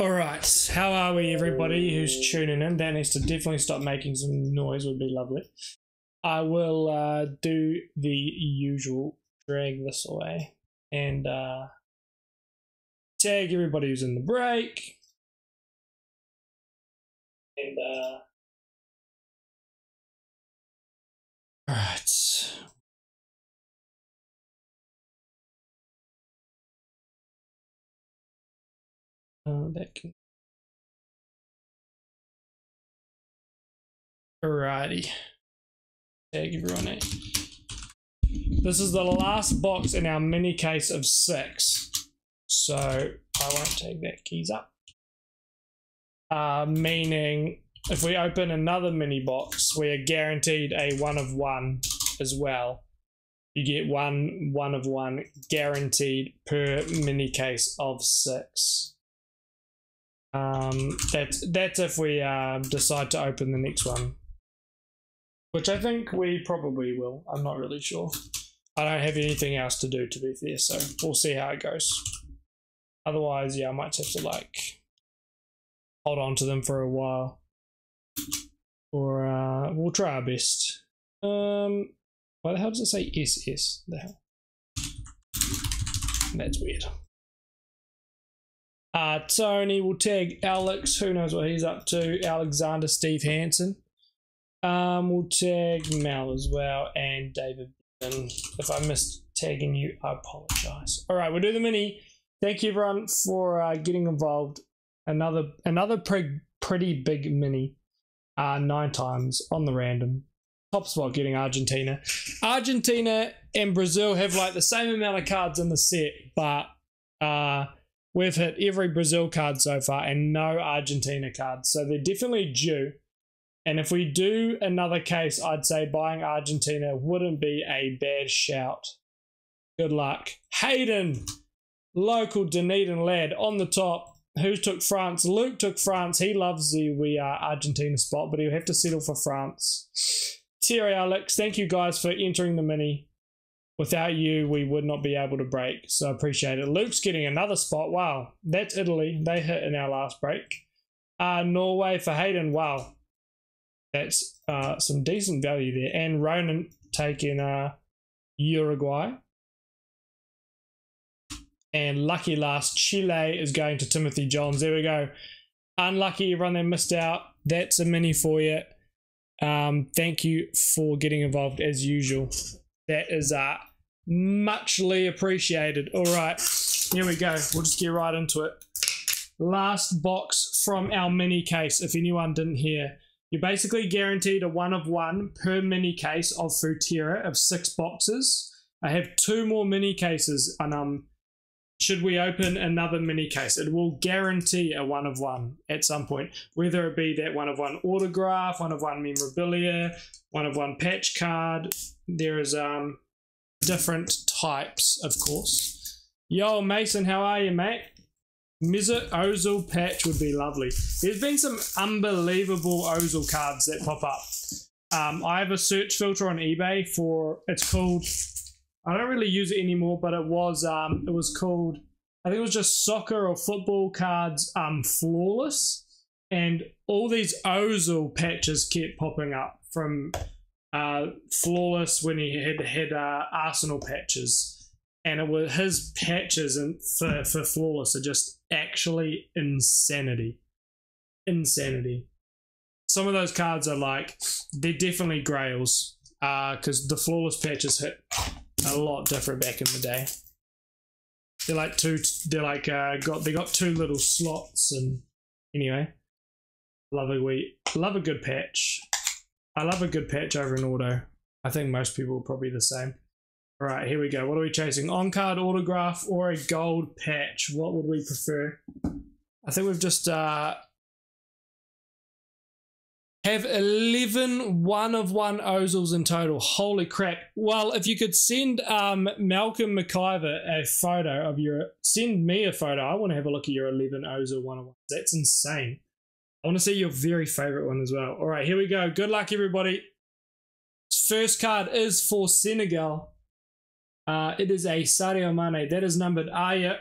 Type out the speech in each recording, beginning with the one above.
All right, how are we, everybody who's tuning in? That needs to definitely stop making some noise. Would be lovely. I will uh, do the usual, drag this away, and uh, tag everybody who's in the break, and uh, all right. Can. Alrighty. Tag everyone in. This is the last box in our mini case of six. So I won't take that keys up. Uh, meaning if we open another mini box, we are guaranteed a one of one as well. You get one one of one guaranteed per mini case of six. Um, that's that's if we uh, decide to open the next one, which I think we probably will. I'm not really sure. I don't have anything else to do to be fair, so we'll see how it goes. Otherwise, yeah, I might have to like hold on to them for a while, or uh, we'll try our best. Um, why the hell does it say SS? The hell? That's weird. Uh, Tony will tag Alex. Who knows what he's up to? Alexander Steve Hansen. Um, we'll tag Mel as well and David. And if I missed tagging you, I apologize. All right, we'll do the mini. Thank you everyone for uh, getting involved. Another another pre- pretty big mini. Uh, nine times on the random. Top spot getting Argentina. Argentina and Brazil have like the same amount of cards in the set, but uh We've hit every Brazil card so far and no Argentina cards. So they're definitely due. And if we do another case, I'd say buying Argentina wouldn't be a bad shout. Good luck. Hayden, local Dunedin lad on the top. Who took France? Luke took France. He loves the we are Argentina spot, but he'll have to settle for France. Terry Alex, thank you guys for entering the mini. Without you, we would not be able to break. So I appreciate it. Luke's getting another spot. Wow. That's Italy. They hit in our last break. Uh, Norway for Hayden. Wow. That's uh, some decent value there. And Ronan taking uh, Uruguay. And lucky last, Chile is going to Timothy Johns. There we go. Unlucky everyone that missed out. That's a mini for you. Um, thank you for getting involved as usual. That is uh, muchly appreciated. All right, here we go. We'll just get right into it. Last box from our mini case, if anyone didn't hear. You're basically guaranteed a one of one per mini case of Futera of six boxes. I have two more mini cases, and um, should we open another mini case, it will guarantee a one of one at some point, whether it be that one of one autograph, one of one memorabilia, one of one patch card. There is um different types, of course. Yo, Mason, how are you, mate? Mesut Ozil patch would be lovely. There's been some unbelievable Ozil cards that pop up. Um, I have a search filter on eBay for it's called. I don't really use it anymore, but it was um, it was called. I think it was just soccer or football cards. Um, flawless, and all these Ozil patches kept popping up from uh, flawless when he had had uh, Arsenal patches, and it was his patches and for for flawless are just actually insanity, insanity. Some of those cards are like they're definitely grails because uh, the flawless patches hit a lot different back in the day. They're like two. They're like uh, got they got two little slots and anyway. Love a we love a good patch. I love a good patch over an auto. I think most people are probably the same. All right, here we go. What are we chasing? On card autograph or a gold patch? What would we prefer? I think we've just uh, have 11 one of one Ozils in total. Holy crap. Well, if you could send um, Malcolm McIver a photo of your, send me a photo. I want to have a look at your 11 Ozil one of one. That's insane. I want to see your very favorite one as well. All right, here we go. Good luck, everybody. First card is for Senegal. Uh, it is a Sadio Mane. That is numbered. Yeah.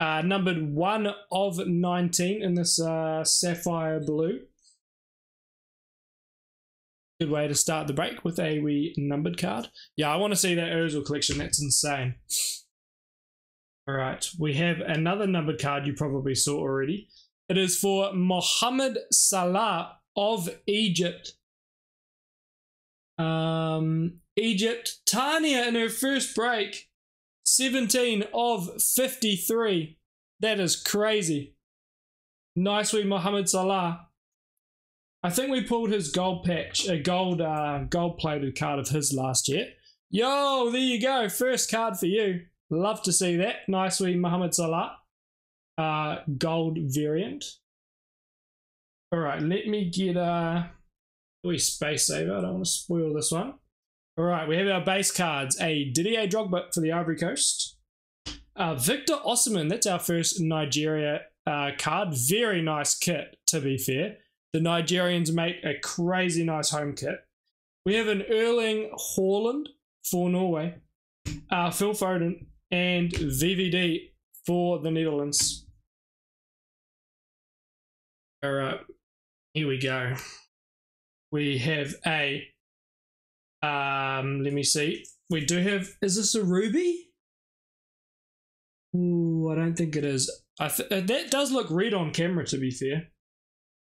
Uh, numbered 1 of 19 in this uh, sapphire blue. Good way to start the break with a wee numbered card. Yeah, I want to see that Ozil collection. That's insane. All right, we have another numbered card you probably saw already. It is for Mohammed Salah of Egypt. Um, Egypt, Tania in her first break, 17 of 53. That is crazy. Nice wee Mohamed Salah. I think we pulled his gold patch, a gold uh, gold plated card of his last year. Yo, there you go. First card for you. Love to see that. Nice wee Mohamed Salah uh, gold variant. All right, let me get a wee space saver. I don't want to spoil this one. All right, we have our base cards. A Didier Drogba for the Ivory Coast. Uh, Victor Osimhen, that's our first Nigeria uh, card. Very nice kit, to be fair. The Nigerians make a crazy nice home kit. We have an Erling Haaland for Norway. Uh, Phil Foden and VVD for the Netherlands. All right, here we go. We have a, um, let me see. We do have, is this a ruby? Ooh, I don't think it is. I th uh, that does look red on camera, to be fair.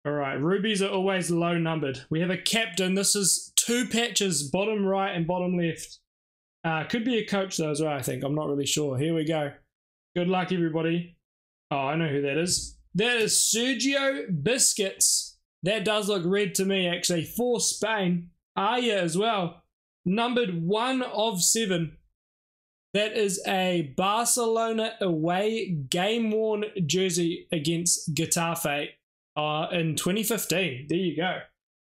All right, rubies are always low numbered. We have a captain. This is two patches, bottom right and bottom left. Uh, could be a coach though as well, I think. I'm not really sure. Here we go. Good luck, everybody. Oh, I know who that is. That is Sergio Busquets. That does look red to me, actually. For Spain. Aya as well. Numbered one of seven. That is a Barcelona away game worn jersey against Getafe uh, in 2015. There you go.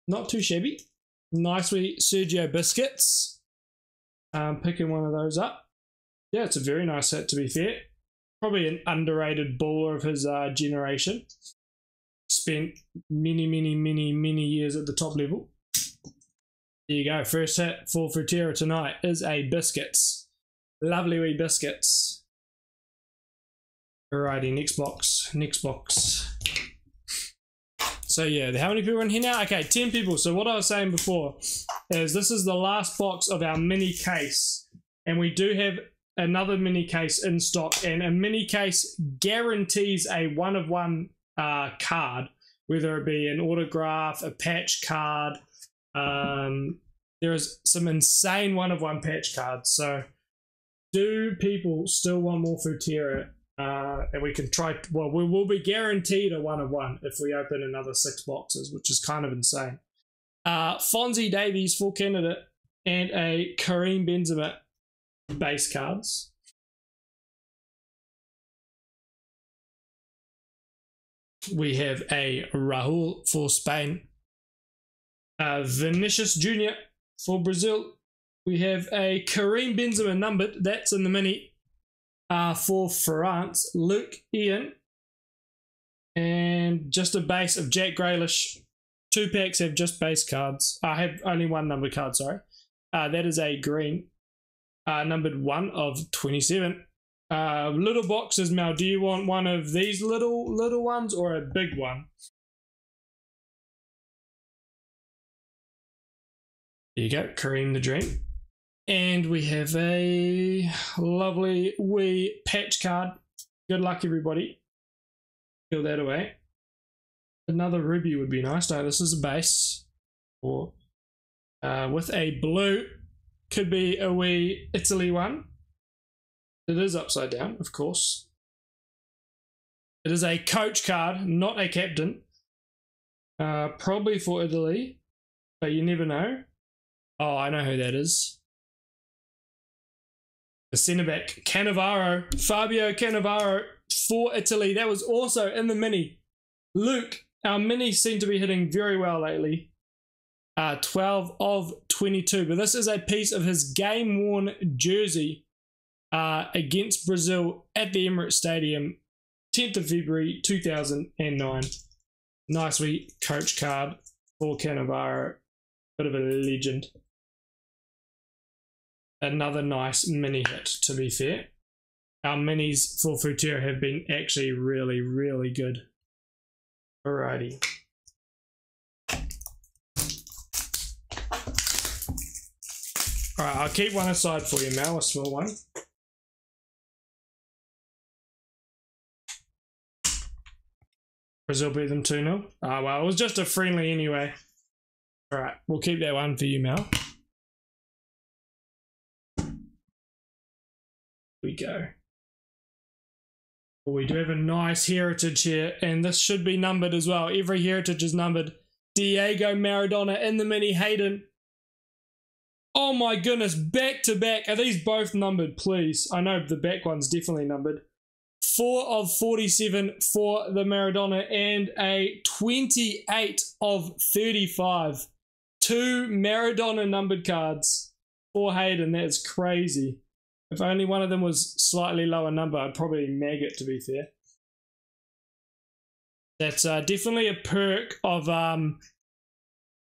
Not too shabby. Nicely Sergio Busquets. Um, picking one of those up. Yeah, it's a very nice set to be fair probably an underrated baller of his uh, generation. Spent many, many, many, many years at the top level. There you go. First hit for Futera tonight is a biscuits. Lovely wee biscuits. Alrighty, next box. Next box. So yeah, how many people are in here now? Okay, 10 people. So what I was saying before is this is the last box of our mini case. And we do have another mini case in stock, and a mini case guarantees a one of one uh, card, whether it be an autograph, a patch card. Um, there is some insane one of one patch cards. So, do people still want more Futera? Uh, and we can try. Well, we will be guaranteed a one of one if we open another six boxes, which is kind of insane. Uh, Fonzie Davies, full candidate, and a Karim Benzema base cards. We have a Rahul for Spain, a Vinicius Jr. for Brazil. We have a Karim Benzema numbered, that's in the mini, uh, for France. Luke Ian, and just a base of Jack Grealish. Two packs have just base cards. I have only one number card, sorry. Uh, that is a green uh, numbered one of 27. Uh, little boxes, Mel. Do you want one of these little little ones or a big one? There you go, Karim the Dream. And we have a lovely wee patch card. Good luck, everybody. Peel that away. Another ruby would be nice. No, this is a base. Or uh, with a blue could be a wee Italy one. It is upside down, of course. It is a coach card, not a captain. Uh, probably for Italy, but you never know. Oh, I know who that is. The centre back, Cannavaro, Fabio Cannavaro for Italy. That was also in the mini. Luke, our mini seem to be hitting very well lately uh, 12 of 22. But this is a piece of his game worn jersey uh, against Brazil at the Emirates Stadium, 10th of February 2009. Nicely coach card for Cannavaro. Bit of a legend. Another nice mini hit, to be fair. our minis for Futera have been actually really, really good. Alrighty. Alright, I'll keep one aside for you, Mal, a small one. Brazil beat them 2 0. Ah, well, it was just a friendly anyway. Alright, we'll keep that one for you, Mal. we go. We do have a nice heritage here, and this should be numbered as well. Every heritage is numbered. Diego Maradona in the mini Hayden. Oh my goodness, back to back. Are these both numbered, please? I know the back one's definitely numbered. 4 of 47 for the Maradona and a 28 of 35. Two Maradona numbered cards for Hayden. That is crazy. If only one of them was slightly lower number, I'd probably mag it to be fair. That's uh, definitely a perk of um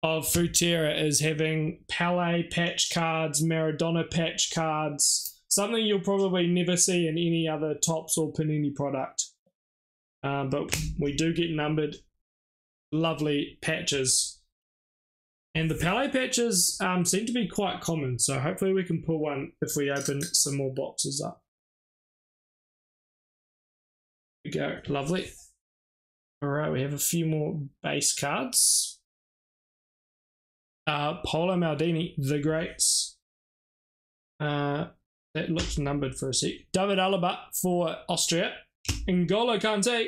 of Futera is having Pele patch cards, Maradona patch cards, something you'll probably never see in any other Topps or Panini product. Um, but we do get numbered lovely patches and the Pele patches um, seem to be quite common, so hopefully we can pull one if we open some more boxes up. we go, lovely. Alright, we have a few more base cards. Uh, Maldini, the Greats. Uh, that looks numbered for a sec. David Alaba for Austria. N'Golo Kante,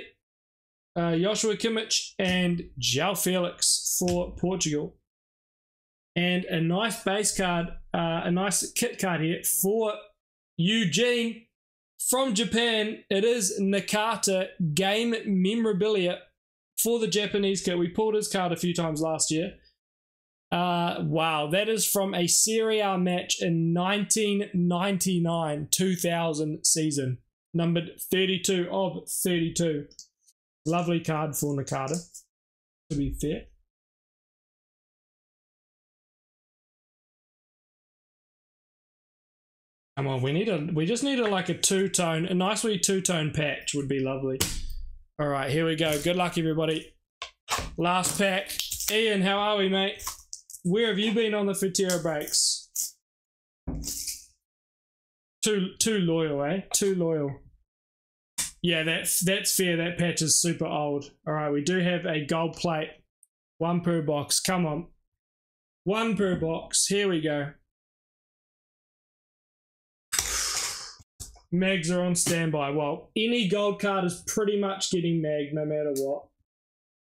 uh, Joshua Kimmich, and João Felix for Portugal and a nice base card, uh, a nice kit card here for Eugene from Japan. It is Nakata game memorabilia for the Japanese kit. We pulled his card a few times last year. Uh, wow, that is from a Serie A match in 1999 2000 season, numbered 32 of 32. Lovely card for Nakata, to be fair. Come on, we need a we just need a like a two tone, a nice wee two tone patch would be lovely. All right, here we go. Good luck, everybody. Last pack. Ian, how are we, mate? Where have you been on the Futera breaks? Too too loyal, eh? Too loyal. Yeah, that's that's fair. That patch is super old. All right, we do have a gold plate. One per box. Come on. One per box. Here we go. Mags are on standby. Well, any gold card is pretty much getting magged no matter what.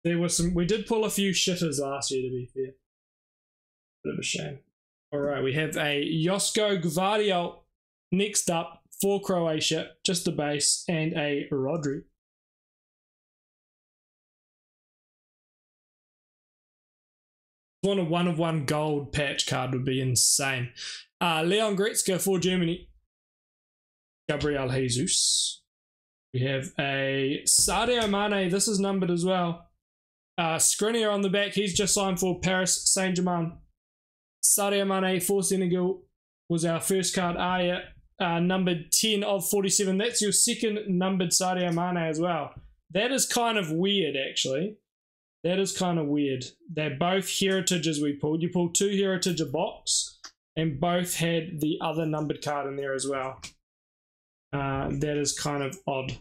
There was some. We did pull a few shitters last year, to be fair. Bit of a shame. All right, we have a Josko Gvardiol next up for Croatia, just a base, and a Rodri. One of one of one gold patch card would be insane. Uh, Leon Goretzka for Germany. Gabriel Jesus. We have a Sadio Mane. This is numbered as well. Uh, on the back. He's just signed for Paris Saint Germain. Sadio Mane for Senegal was our first card. Aya, uh, numbered 10 of 47. That's your second numbered Sadio Mane as well. That is kind of weird, actually. That is kind of weird. They're both heritages we pulled. You pulled two heritage a box, and both had the other numbered card in there as well. Uh, that is kind of odd.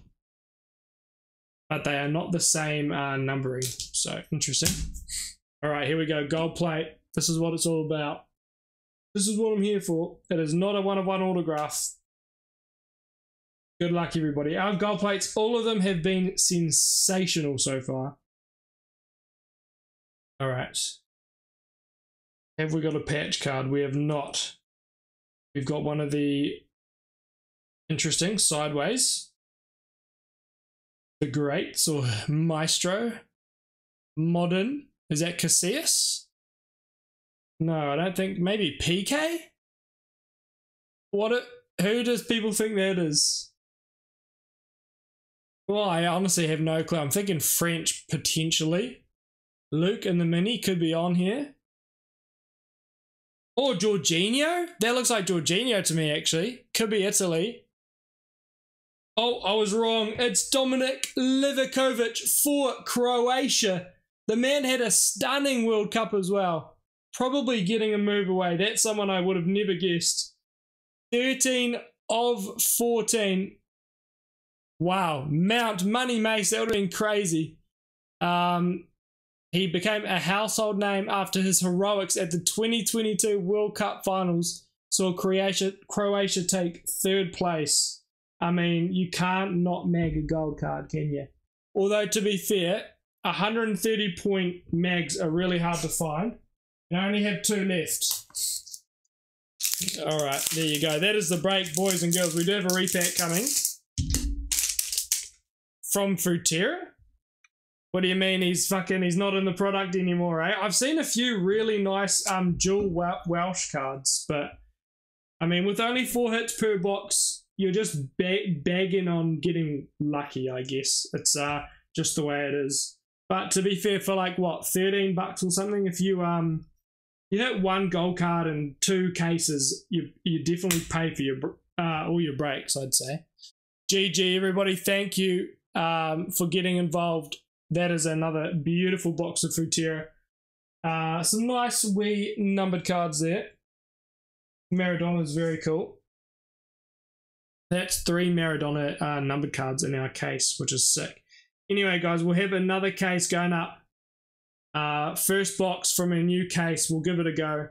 But they are not the same uh, numbering. So interesting. All right, here we go. Gold plate. This is what it's all about. This is what I'm here for. It is not a one of one autograph. Good luck, everybody. Our gold plates, all of them have been sensational so far. All right. Have we got a patch card? We have not. We've got one of the Interesting. Sideways. The Greats or Maestro. Modern. Is that Casillas? No, I don't think. Maybe PK? What? Who does people think that is? Well, I honestly have no clue. I'm thinking French potentially. Luke and the Mini could be on here. Or Jorginho? That looks like Jorginho to me, actually. Could be Italy. Oh, I was wrong. It's Dominic Livakovic for Croatia. The man had a stunning World Cup as well. Probably getting a move away. That's someone I would have never guessed. 13 of 14. Wow. Mount Money Mace. That would have been crazy. Um, he became a household name after his heroics at the 2022 World Cup finals saw Croatia, Croatia take third place. I mean, you can't not mag a gold card, can you? Although, to be fair, 130 point mags are really hard to find. I only have two left. All right, there you go. That is the break, boys and girls. We do have a repack coming from Futera. What do you mean he's fucking, he's not in the product anymore, eh? I've seen a few really nice um dual Welsh cards, but I mean, with only four hits per box, you're just ba- begging on getting lucky, I guess. It's uh just the way it is. But to be fair, for like what, 13 bucks or something, if you um you hit one gold card and two cases, you you definitely pay for your uh all your breaks, I'd say. GG everybody, thank you um for getting involved. That is another beautiful box of Futera. Uh some nice wee numbered cards there. Maradona is very cool. That's three Maradona uh, numbered cards in our case, which is sick. Anyway, guys, we'll have another case going up. Uh, first box from a new case, we'll give it a go.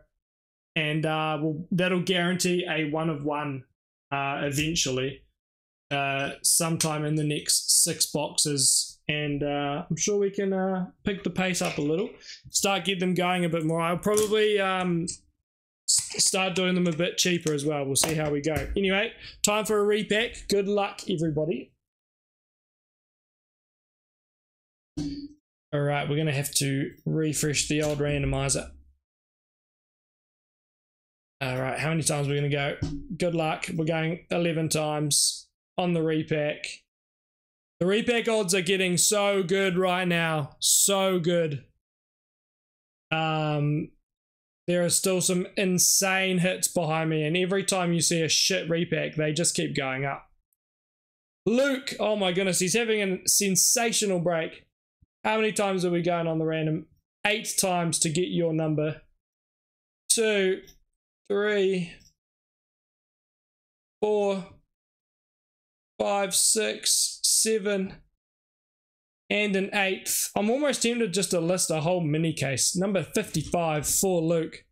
And uh, we'll, that'll guarantee a one of one uh, eventually, uh, sometime in the next six boxes. And uh, I'm sure we can uh, pick the pace up a little, start get them going a bit more. I'll probably um, start doing them a bit cheaper as well. We'll see how we go. Anyway, time for a repack. Good luck, everybody. All right, we're going to have to refresh the old randomizer. All right, how many times are we going to go? Good luck. We're going 11 times on the repack. The repack odds are getting so good right now. So good. Um, there are still some insane hits behind me, and every time you see a shit repack, they just keep going up. Luke, oh my goodness, he's having a sensational break. How many times are we going on the random? Eight times to get your number. Two, three, four, five, six, seven, and an eighth. I'm almost tempted just to list a whole mini case. Number 55 for Luke.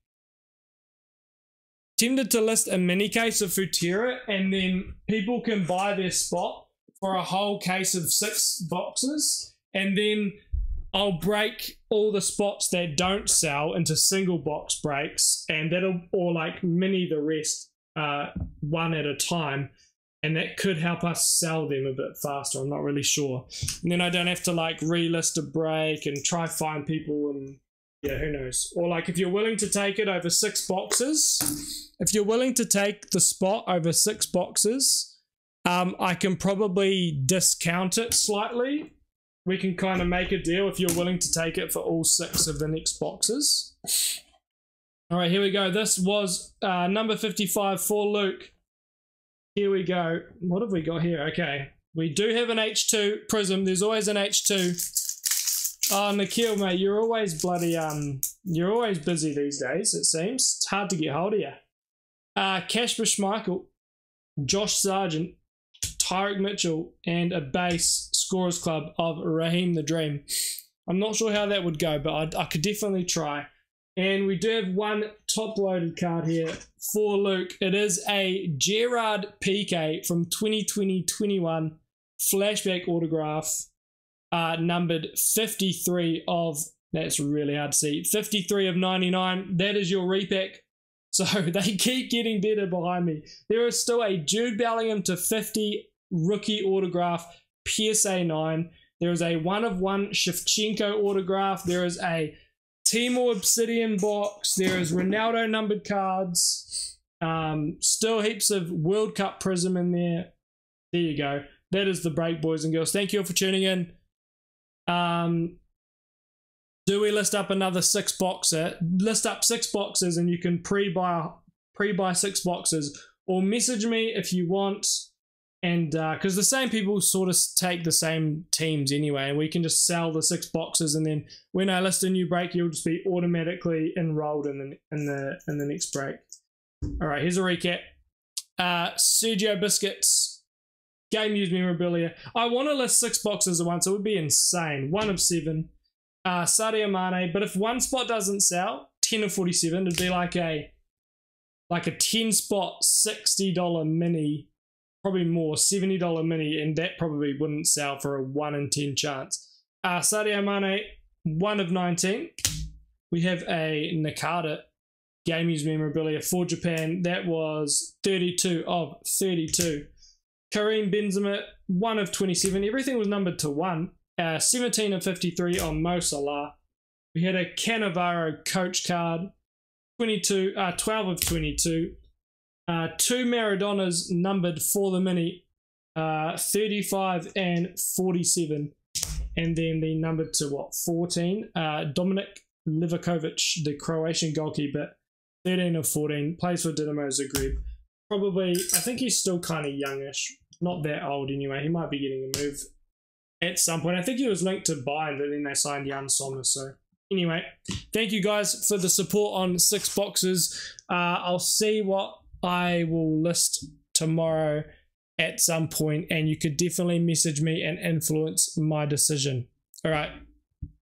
Tempted to list a mini case of Futera and then people can buy their spot for a whole case of six boxes and then I'll break all the spots that don't sell into single box breaks and that'll or like mini the rest uh, one at a time and that could help us sell them a bit faster. I'm not really sure. And then I don't have to like relist a break and try find people and yeah, who knows. Or like if you're willing to take it over six boxes, if you're willing to take the spot over six boxes, um, I can probably discount it slightly. We can kind of make a deal if you're willing to take it for all six of the next boxes. All right, here we go. This was uh, number 55 for Luke. Here we go. What have we got here? Okay. We do have an H2 prism. There's always an H2. Oh, Nikhil, mate, you're always bloody, um, you're always busy these days, it seems. It's hard to get hold of you. Uh, Kasper Schmeichel, Josh Sargent, Tyrick Mitchell, and a base scorers club of Raheem the Dream. I'm not sure how that would go, but I, I could definitely try. And we do have one top loaded card here for Luke. It is a Gerard Piqué from 2020 21 flashback autograph, uh, numbered 53 of, that's really hard to see, 53 of 99. That is your repack. So they keep getting better behind me. There is still a Jude Bellingham to 50 rookie autograph, PSA 9. There is a one of one Shevchenko autograph. There is a Teemu Obsidian box. There is Ronaldo numbered cards. Um, still heaps of World Cup Prism in there. There you go. That is the break, boys and girls. Thank you all for tuning in. Um, do we list up another six boxer? List up six boxes, and you can pre-buy pre-buy six boxes, or message me if you want, and because uh, the same people sort of take the same teams anyway, and we can just sell the six boxes, and then when I list a new break, you'll just be automatically enrolled in the in the in the next break. All right, here's a recap. Uh, Sergio Busquets, game used memorabilia. I want to list six boxes at once. It would be insane. One of seven. Uh, Sadio Mane, but if one spot doesn't sell, ten of forty-seven, it'd be like a like a ten spot sixty dollar mini probably more $70 mini, and that probably wouldn't sell for a 1 in 10 chance. Uh, Sadio Mane, 1 of 19. We have a Nakata use memorabilia for Japan. That was 32 of 32. Karim Benzema, 1 of 27. Everything was numbered to 1. Uh, 17 of 53 on Mo Salah. We had a Cannavaro coach card, 22, uh, 12 of 22. Uh, two Maradonas numbered for the mini, uh, 35 and 47. And then the number to what, 14? Uh, Dominic Livakovic, the Croatian goalkeeper, 13 of 14, plays for Dinamo Zagreb. Probably, I think he's still kind of youngish, not that old anyway. He might be getting a move at some point. I think he was linked to Bayern, but then they signed Yann Sommer. So anyway, thank you guys for the support on six boxes. Uh, I'll see what I will list tomorrow at some point, and you could definitely message me and influence my decision. All right.